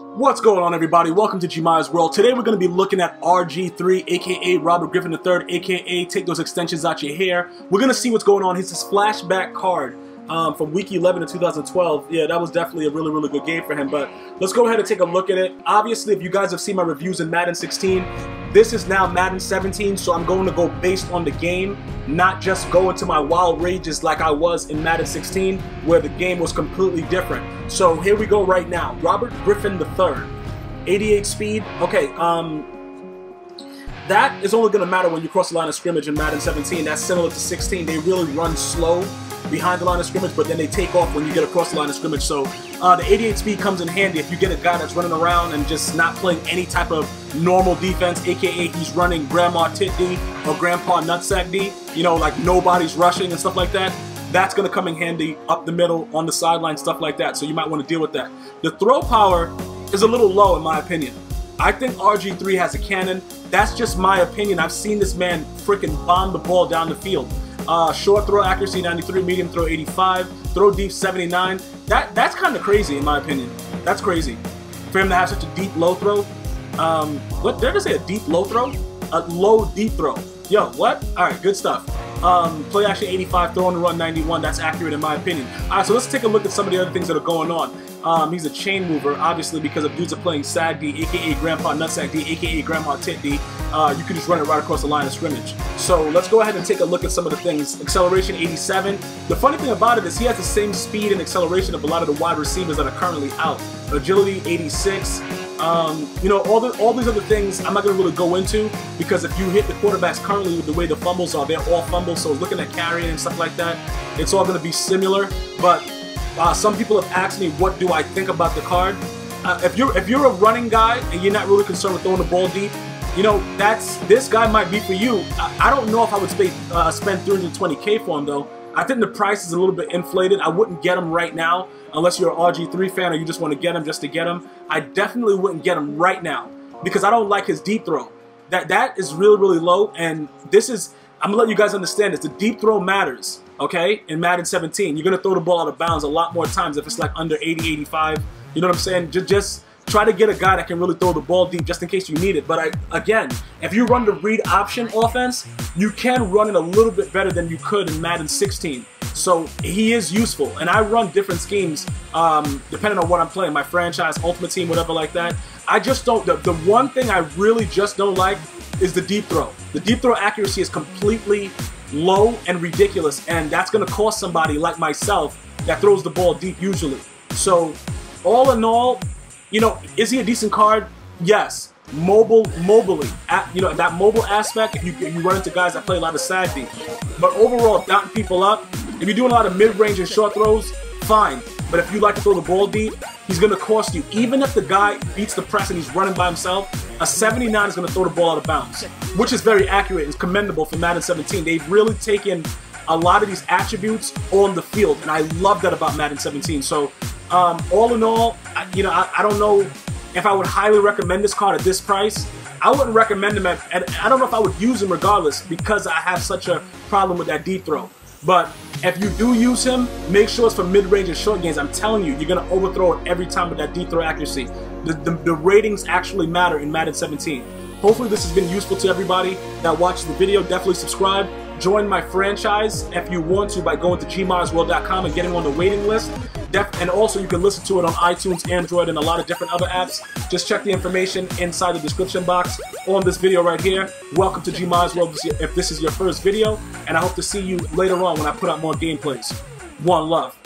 What's going on everybody? Welcome to Gmia's World. Today we're going to be looking at RG3 aka Robert Griffin III aka Take Those Extensions Out Your Hair. We're going to see what's going on. He's this flashback card um, from week 11 of 2012. Yeah, that was definitely a really, really good game for him. But let's go ahead and take a look at it. Obviously, if you guys have seen my reviews in Madden 16, this is now Madden 17, so I'm going to go based on the game, not just go into my wild rages like I was in Madden 16, where the game was completely different. So here we go right now. Robert Griffin III, 88 speed. Okay, um, that is only going to matter when you cross the line of scrimmage in Madden 17. That's similar to 16. They really run slow behind the line of scrimmage, but then they take off when you get across the line of scrimmage. So uh, the 88 speed comes in handy if you get a guy that's running around and just not playing any type of normal defense, aka he's running grandma tit D or grandpa nutsack D, you know, like nobody's rushing and stuff like that. That's going to come in handy up the middle, on the sideline, stuff like that. So you might want to deal with that. The throw power is a little low in my opinion. I think RG3 has a cannon. That's just my opinion. I've seen this man freaking bomb the ball down the field. Uh, short throw accuracy 93, medium throw 85, throw deep 79. That that's kind of crazy in my opinion. That's crazy for him to have such a deep low throw. Um, what did I say? A deep low throw? A low deep throw. Yo, what? All right, good stuff. Um, play action 85, throw and run 91. That's accurate in my opinion. All right, so let's take a look at some of the other things that are going on. Um, he's a chain mover, obviously, because of dudes are playing Sad D, aka Grandpa Nutsack D, aka Grandma Tit D. Uh, you can just run it right across the line of scrimmage. So let's go ahead and take a look at some of the things. Acceleration 87. The funny thing about it is he has the same speed and acceleration of a lot of the wide receivers that are currently out. Agility 86. Um, you know, all the all these other things I'm not going to really go into because if you hit the quarterbacks currently with the way the fumbles are, they're all fumbles. So looking at carrying and stuff like that, it's all going to be similar. But uh, some people have asked me, what do I think about the card? Uh, if you're if you're a running guy and you're not really concerned with throwing the ball deep, you know that's this guy might be for you. I, I don't know if I would spend uh, spend 320k for him though. I think the price is a little bit inflated. I wouldn't get him right now unless you're an RG3 fan or you just want to get him just to get him. I definitely wouldn't get him right now because I don't like his deep throw. That that is really really low, and this is I'm gonna let you guys understand this. The deep throw matters okay? In Madden 17, you're gonna throw the ball out of bounds a lot more times if it's like under 80, 85. You know what I'm saying? Just, just try to get a guy that can really throw the ball deep just in case you need it. But I, again, if you run the read option offense, you can run it a little bit better than you could in Madden 16. So he is useful, and I run different schemes um, depending on what I'm playing, my franchise, ultimate team, whatever like that. I just don't. The, the one thing I really just don't like is the deep throw. The deep throw accuracy is completely low and ridiculous, and that's going to cost somebody like myself that throws the ball deep usually. So, all in all, you know, is he a decent card? Yes. Mobile, mobily, at, you know, that mobile aspect, if you, if you run into guys that play a lot of side D. But overall, dotting people up, if you're doing a lot of mid-range and short throws, fine. But if you like to throw the ball deep, he's going to cost you. Even if the guy beats the press and he's running by himself, a 79 is going to throw the ball out of bounds, which is very accurate and commendable for Madden 17. They've really taken a lot of these attributes on the field, and I love that about Madden 17. So, um, all in all, you know, I, I, don't know if I would highly recommend this card at this price. I wouldn't recommend him at, at I don't know if I would use him regardless because I have such a problem with that deep throw. But if you do use him, make sure it's for mid-range and short games. I'm telling you, you're going to overthrow it every time with that deep throw accuracy. The, the, the, ratings actually matter in Madden 17. Hopefully this has been useful to everybody that watches the video. Definitely subscribe. Join my franchise if you want to by going to gmiasworld.com and getting on the waiting list. Def and also you can listen to it on iTunes, Android, and a lot of different other apps. Just check the information inside the description box on this video right here. Welcome to Gmia's World if this is your first video, and I hope to see you later on when I put out more gameplays. One love.